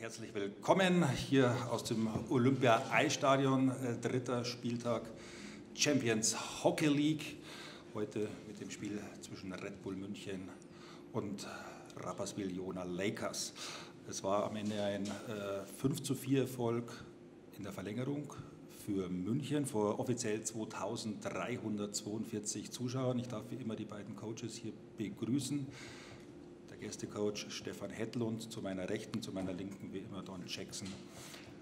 herzlich willkommen hier aus dem Olympia-Eistadion, äh, dritter Spieltag Champions Hockey League. Heute mit dem Spiel zwischen Red Bull München und Rapperswil Jona Lakers. Es war am Ende ein äh, 5 zu 4 Erfolg in der Verlängerung für München vor offiziell 2342 Zuschauern. Ich darf wie immer die beiden Coaches hier begrüßen. Gästecoach Stefan Hedlund, zu meiner Rechten, zu meiner Linken wie immer Don Jackson,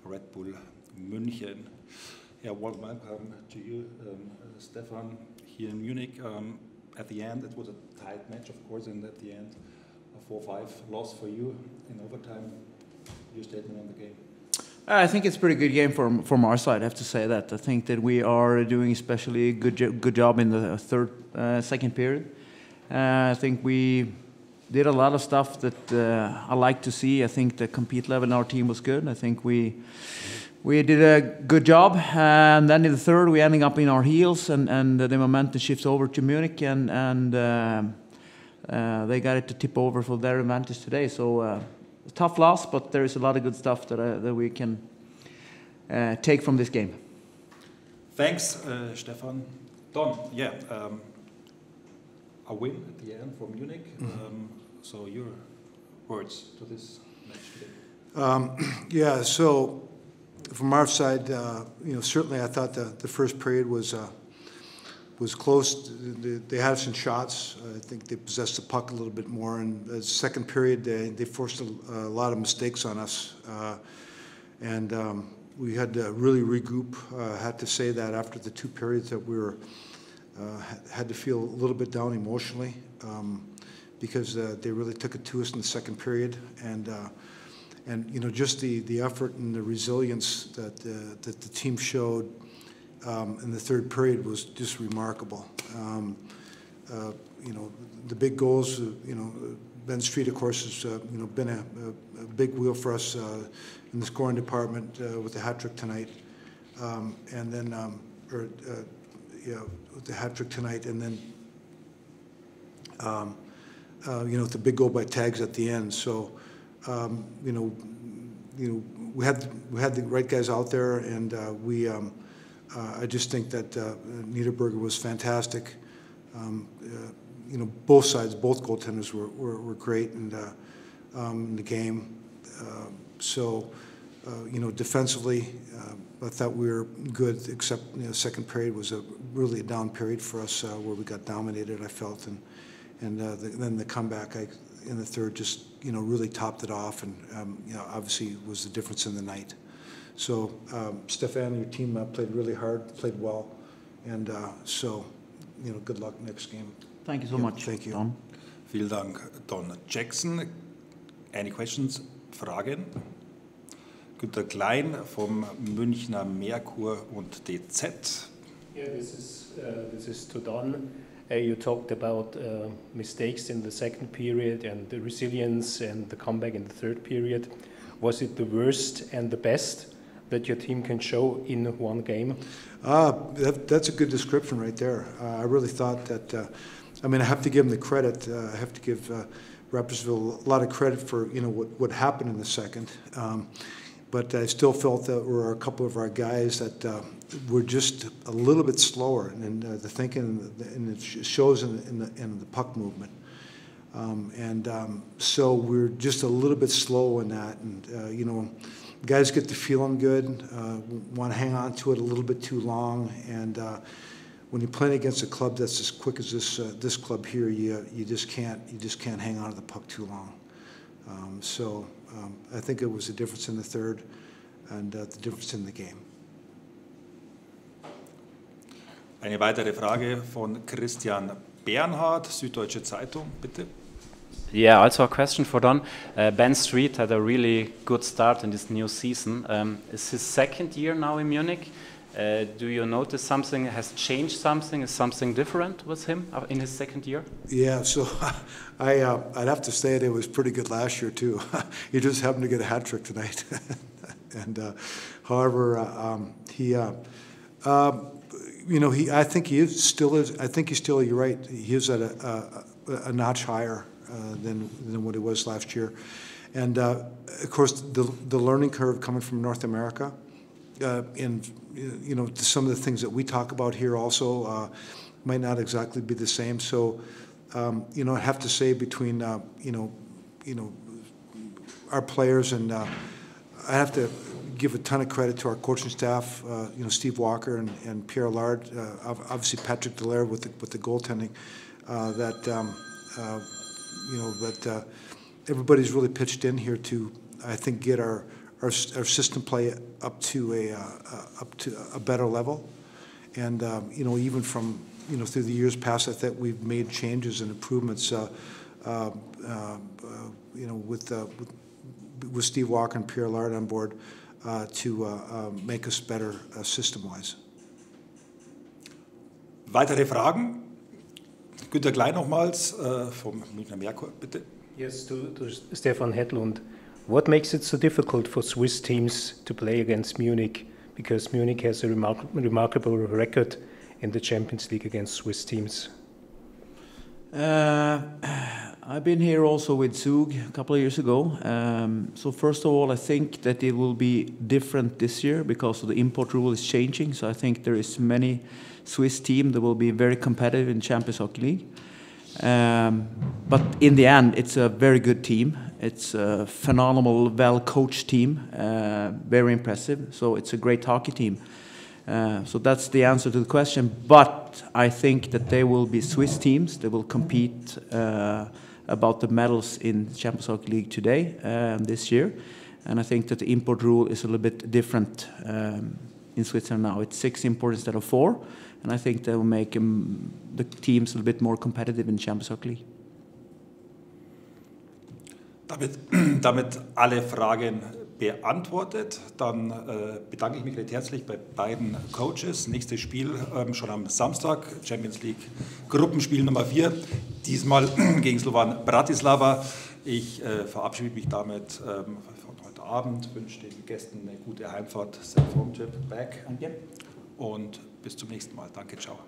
Red Bull München. Yeah, warm welcome to you, um, Stefan, here in Munich. Um, at the end, it was a tight match, of course, and at the end, a 4-5 loss for you in overtime. Your statement on the game? I think it's a pretty good game from from our side. I have to say that. I think that we are doing especially good jo good job in the third, uh, second period. Uh, I think we did a lot of stuff that uh, I like to see. I think the compete level in our team was good. I think we we did a good job. And then in the third, we ending up in our heels, and, and the momentum shifts over to Munich, and and uh, uh, they got it to tip over for their advantage today. So uh, tough loss, but there is a lot of good stuff that uh, that we can uh, take from this game. Thanks, Stefan. Don, yeah. Um, a win at the end for Munich. Mm -hmm. um, so your words to this match today. Um, yeah. So from our side, uh, you know, certainly I thought the, the first period was uh, was close. They had some shots. I think they possessed the puck a little bit more. And the second period, they, they forced a, a lot of mistakes on us. Uh, and um, we had to really regroup. Uh, had to say that after the two periods that we were uh, had to feel a little bit down emotionally um, because uh, they really took it to us in the second period, and uh, and you know just the the effort and the resilience that that the team showed um, in the third period was just remarkable. Um, uh, you know, the big goals. Uh, you know, Ben Street, of course, has uh, you know been a, a, a, big wheel for us in the scoring department with the hat trick tonight, um, and then um, or you know, the hat trick tonight, and then um, uh, you know the big goal by tags at the end. So um, you know, you know we had we had the right guys out there, and uh, we. Um, uh, I just think that uh, Niederberger was fantastic. Um, uh, you know, both sides, both goaltenders were, were, were great the, um, in the game. Uh, so, you know, defensively, uh, I thought we were good, except you know, second period was a really a down period for us uh, where we got dominated. I felt, and and uh, the, then the comeback I, in the third just you know really topped it off, and um, you know obviously was the difference in the night. So um, Stefan, your team uh, played really hard, played well, and uh, so you know good luck next game. Thank you so yeah, much. Thank you. Don. Vielen Dank, Don Jackson. Any questions? Fragen? Günter Klein vom Münchner Merkur und TZ. Yeah, this is, uh, this is to Don. Uh, you talked about uh, mistakes in the second period and the resilience and the comeback in the third period. Was it the worst and the best that your team can show in one game? Uh, that, that's a good description right there. Uh, I really thought that, uh, I mean, I have to give them the credit. Uh, I have to give uh, Rapperswil a lot of credit for, you know, what, what happened in the second. Um, but I still felt that there were a couple of our guys that uh, were just a little bit slower in uh, the thinking, and it shows in the, in the, in the puck movement. Um, and um, so we're just a little bit slow in that. And, uh, you know, guys get to feeling good, uh, want to hang on to it a little bit too long. And uh, when you're playing against a club that's as quick as this, uh, this club here, you, you, just can't, you just can't hang on to the puck too long. Um, so um, I think it was the difference in the third and uh, the difference in the game. Eine weitere Frage von Christian Bernhard, Süddeutsche Zeitung, bitte. Yeah, also a question for Don. Uh, ben Street had a really good start in this new season. Um, is his second year now in Munich. Uh, do you notice something has changed? Something is something different with him in his second year? Yeah, so I uh, I'd have to say it was pretty good last year too. he just happened to get a hat trick tonight, and uh, however uh, um, he. Uh, um, you know, he. I think he is still is. I think he's still. You're right. He is at a, a, a notch higher uh, than than what he was last year, And uh, of course, the, the learning curve coming from North America, uh, and you know, some of the things that we talk about here also uh, might not exactly be the same. So, um, you know, I have to say between uh, you know, you know, our players and uh, I have to give a ton of credit to our coaching staff. Uh, you know, Steve Walker and, and Pierre Allard, uh, obviously Patrick Dallaire with the, with the goaltending. That um, you know, that everybody's really pitched in here to, I think, get our our, our system play up to a uh, up to a better level, and um, you know even from you know through the years past, I think we've made changes and improvements. Uh, uh, you know with, with, with Steve Walker and Pierre Allard on board to make us better system-wise. Weitere Fragen? Günter Klein nochmals vom Münchner Merkur, bitte. Yes, to, to Stefan Hedlund. What makes it so difficult for Swiss teams to play against Munich? Because Munich has a remark remarkable record in the Champions League against Swiss teams. Uh, I've been here also with Zug a couple of years ago. Um, so first of all, I think that it will be different this year because the import rule is changing. So I think there is many Swiss team that will be very competitive in Champions Hockey League. Um, but in the end, it's a very good team. It's a phenomenal, well-coached team, uh, very impressive. So it's a great hockey team. Uh, so that's the answer to the question. But I think that they will be Swiss teams. They will compete uh, about the medals in Champions Hockey League today, um, this year. And I think that the import rule is a little bit different um, in Switzerland now. It's six imports instead of four and I think that will make um, the teams a little bit more competitive in Champions Hockey League. Damit, damit alle Fragen beantwortet. Dann äh, bedanke ich mich recht herzlich bei beiden Coaches. Nächstes Spiel ähm, schon am Samstag, Champions League Gruppenspiel Nummer 4, diesmal gegen Slovan Bratislava. Ich äh, verabschiede mich damit ähm, von heute Abend, wünsche den Gästen eine gute Heimfahrt, safe home trip back. Und bis zum nächsten Mal. Danke, ciao.